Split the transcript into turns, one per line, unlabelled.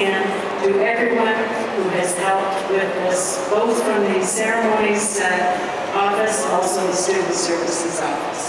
again to everyone who has helped with this, both from the ceremonies uh, office, also the student services office.